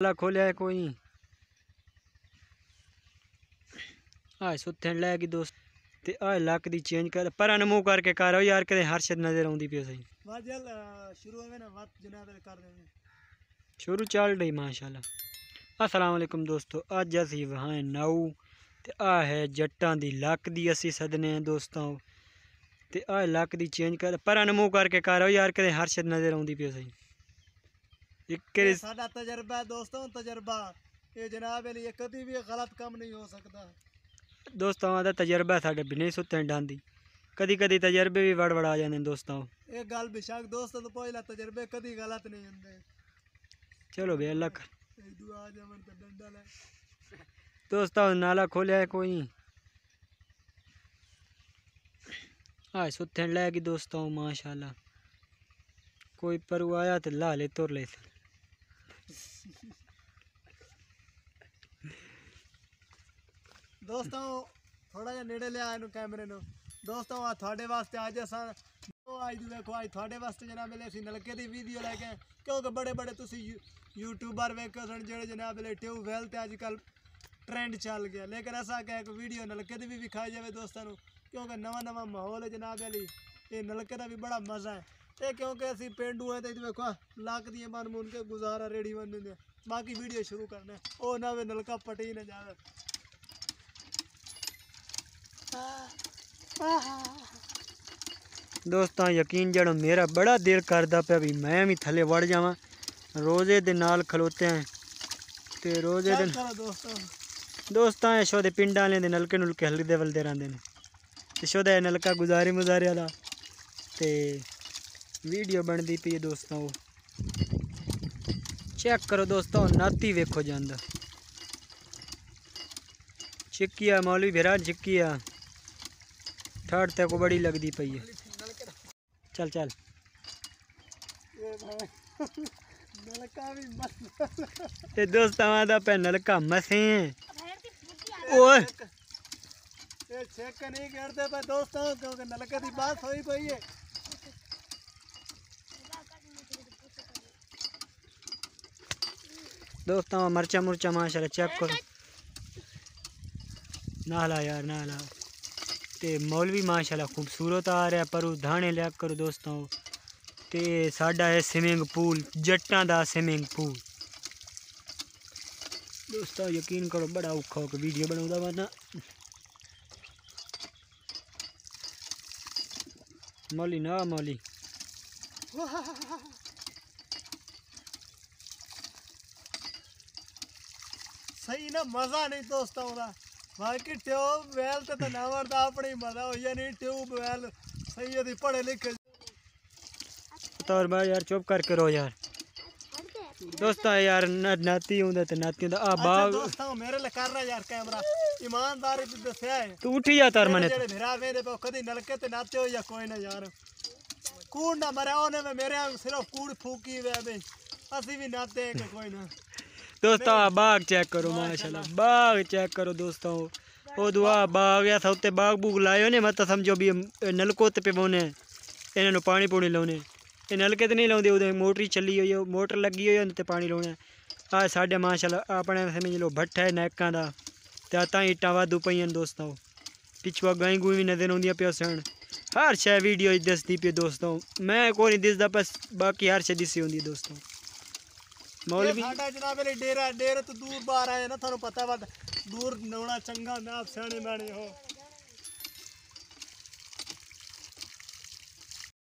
ला खोलिया है कोई। आए सुथन लै गई दोस्त ते लक दी चेंज कर पर अनमू करके कर ओ यार कदे हर्षद नज़र आउंदी पियो सही शुरू होवे ना जनाब कर दे शुरू चल रही माशाल्लाह अस्सलाम वालेकुम दोस्तों आज असी वहाँ नाऊ ते आ है जटा दी लक दी असि सदने दोस्तों। ते आ लक दी चेंज कर पर अनमू करके कर ओ यार कदे हर्षद नज़र आउंदी पियो सही इक्कीस साढ़ा तजर्बा दोस्तों तजर्बा। ये जनाब ये कभी भी गलत काम नहीं हो सकता दोस्तों का तजर्बा साढ़े बिने सुते डांदी कदी कदी तजर्बे भी बड़ बड़ा आ जाने दोस्तों। एक गल बेशक दोस्तों तो पहला तजर्बे कभी गलत नहीं होंगे चलो बे अल्लाह कर तो दोस्तों नाला खोलिया कोई? हाँ सुथन लैगी दोस्तों माशाल्लाह। कोई परवाया तो ला ले तुर ले। थे ਦੋਸਤਾਂ ਮਾਸ਼ਾਅੱਲਾ ਕੋਈ ਪਰੂ ਆਇਆ ਤੇ ਲਾ ਲੈ ਤੁਰ ਲੈ ਦੋਸਤੋ ਥੋੜਾ ਜਿਹਾ ਨੇੜੇ ਲਿਆ ਇਹਨੂੰ ਕੈਮਰੇ ਨੂੰ ਦੋਸਤੋ ਆ ਤੁਹਾਡੇ ਵਾਸਤੇ ਅੱਜ ਅਸਾਂ ਉਹ ਅੱਜ ਵੇਖੋ ਅੱਜ ਤੁਹਾਡੇ ਵਾਸਤੇ ਜਨਾਬ ਲਈ ਅਸੀਂ ਨਲਕੇ ਦੀ ਵੀਡੀਓ ਲੈ ਕੇ ਆਏ। ਕਿਉਂਕਿ ਬੜੇ ਬੜੇ ਤੁਸੀਂ ਯੂ- ਯੂਟਿਊਬਰ ਵੇਖੋ ਸਨ ਜਿਹੜੇ ਜਨਾਬ ਲਈ ਟਿਊਬਵੈਲ ਤੇ ਅੱਜ ਕੱਲ ਟ੍ਰੈਂਡ ਚੱਲ ਗਿਆ ਲੇਕਿਨ ਅਸਾਂ ਕਿ ਇੱਕ ਵੀਡੀਓ ਨਲਕੇ ਦੀ ਵੀ ਵਿਖਾਈ ਜਾਵੇ ਦੋਸਤਾਂ ਨੂੰ ਕਿਉਂਕਿ ਨਵਾਂ ਨਵਾਂ ਮਾਹੌਲ ਹੈ ਜਨਾਬ ਲਈ ਇਹ ਨਲਕੇ ਦਾ ਵੀ ਬੜਾ ਮਜ਼ਾ ਹੈ ਤੇ ਕਿਉਂਕਿ ਅਸੀਂ ਪਿੰਡੂ ਹੈ ਤੇ ਇਹ ਵੇਖੋ ਲੱਕ ਦੀਆਂ ਬਨ ਮੁੰਨ ਕੇ ਗੁਜ਼ਾਰਾ ਰੇੜੀ ਬੰਨਦੇ ਬਾਕੀ ਵੀਡੀਓ ਸ਼ੁਰੂ ਕਰਨੇ ਆ। ਉਹ ਨਾ ਵੇ ਨਲਕਾ ਪਟੀ ਨਾ ਜਾਵੇ। ਦੋਸਤਾਂ ਯਕੀਨ ਜੜੋ ਮੇਰਾ ਬੜਾ ਦਿਲ ਕਰਦਾ ਪਿਆ ਵੀ ਮੈਂ ਵੀ ਥੱਲੇ ਵੜ ਜਾਵਾਂ। ਰੋਜ਼ੇ ਦੇ ਨਾਲ ਖਲੋਤੇ ਆਂ। ਤੇ ਰੋਜ਼ੇ ਦੇ ਦੋਸਤੋ। ਦੋਸਤਾਂ ਇਹ ਸ਼ੋ ਦੇ ਪਿੰਡਾਂ ਵਾਲਿਆਂ ਦੇ ਨਲਕੇ ਨੁਲਕੇ ਹਲਦੇ ਵਲਦੇ ਰਹਿੰਦੇ ਨੇ। ਤੇ ਸ਼ੋ ਦਾ ਇਹ ਨਲਕਾ ਗੁਜ਼ਾਰੇ ਮੁਜ਼ਾਰੇ ਵਾਲਾ। ਤੇ ਵੀਡੀਓ ਬਣਦੀ पी दोस्तों। चेक करो दोस्तों, नाती वेखो ਵੇਖੋ ਜਾਂਦਾ मौली मौलवी भेरा चिक्किया थर्ड तक बड़ी लगती पी है। चल चल। ते पे नलका मसे। और नहीं करते दोस्तों, क्योंकि नलका बात है। दोस्तों, मरचा मुरचा माशाल्लाह चेक करो। नाला यार, नाला। ते मौलवी माशाल्लाह खूबसूरत आ रहा पर धाने लिया करो दोस्तों। ते साडा है स्विमिंग पूल जट्टा दा स्विमिंग पूल दोस्तों, यकीन करो, बड़ा औखा होकर वीडियो बनाऊँगा मैं ना मौली ना, मौली। सही ना मज़ा સહી ને बाकी નહીં દોસ્તાઓના બાકી ટેવ વેલ તો નાવડતા આપણે મજા હોય નહીં ટેવ વેલ સહી પડે લીખે तौर बार यार चुप करके रो यार। दोस्ता यार नाती हूँ तो नाती हूँ आ अच्छा बाग दोस्ता मेरे लिए कर रहा यार कैमरा। ईमानदारी तू दसया है तू उठी जा तार मने जेड़े मेरा मेरे पे कभी नलके ते नाते हो या कोई ना यार। कूड़ ना मरे ओने में मेरे सिर्फ़ कूड़ फूकी वे बे असि भी नाते है कोई ना। ਨਾ ਯਾਰ ਕੂੜ ਨਾ ਮਰਿਆ ਉਹਨੇ ਵੀ ਮੇਰੇ ਵਾਂਗ ਸਿਰਫ ਕੂੜ ਫੂਕੀ ਵੇ ਬਈ ਅਸੀਂ ਵੀ ਨਾਤੇ ਕਿ ਕੋਈ ਨਾ ਦੋਸਤਾਂ ਆਹ ਬਾਗ ਚੈੱਕ ਕਰੋ ਮਾਸ਼ਾਅੱਲਾ ਬਾਗ ਚੈੱਕ ਕਰੋ ਦੋਸਤਾਂ ਉਹ ਦੁਆ ਬਾਗ ਆ ਸਾ ਉੱਤੇ ਬਾਗ ਬੂਗ ਲਾਏ ਨੇ ਮਤ ਸਮਝੋ ਵੀ ਇਹ ਨਲਕੋ ਤੇ ਪਵਾਉਣੇ ਇਹਨਾਂ ਨੂੰ ਪਾਣੀ ਪੂਣੀ ਲਾਉਣੇ ਇਹ ਨਲਕੇ ਤੇ ਨਹੀਂ ਲਾਉਂਦੇ ਉਹਦੇ ਮੋਟਰ ਹੀ ਚੱਲੀ ਹੋਈ ਹੈ ਮੋਟਰ ਲੱਗੀ ਹੋਈ ਹੈ ਉਹਦੇ ਤੇ ਪਾਣੀ ਲਾਉਣਾ ਆ ਸਾਡੇ ਮਾਸ਼ਾਅੱਲਾ ਆਪਣੇ ਸਮਝ ਲਓ ਭੱਠਾ ਹੈ ਨੈਕਾਂ ਦਾ ਤੇ ਆ ਤਾਂ ਇੱਟਾਂ ਵਾਧੂ ਪਈਆਂ ਨੇ ਦੋਸਤਾਂ ਪਿਛਵਾ ਗਾਈ ਗੂਈ ਵੀ ਨਜ਼ਰ ਆਉਂਦੀਆਂ ਪਿਆ ਸਣ ਹਰ ਸ਼ੈ ਵੀਡੀਓ ਚ ਦੱਸਦੀ ਪਈ ਦੋਸਤੋ ਮੈਂ ਕੋਈ ਨਹੀਂ ਦਿਸਦਾ ਬਸ ਬਾਕੀ ਹਰ ਸ਼ੈ ਦਿਸੀ ਹੁੰਦੀ ਦੋਸਤੋ ਇਹ ਮੌਲਵੀ? ਸਾਡਾ ਜਨਾਬ ਇਹ ਡੇਰਾ, ਡੇਰੇ ਤੋਂ ਦੂਰ ਬਾਹਰ ਆਏ ਨਾ, ਤੁਹਾਨੂੰ ਪਤਾ ਵਾ, ਦੂਰ ਨਉਣਾ ਚੰਗਾ, ਨਾ ਸਿਆਣੇ ਮਾਣੇ ਹੋ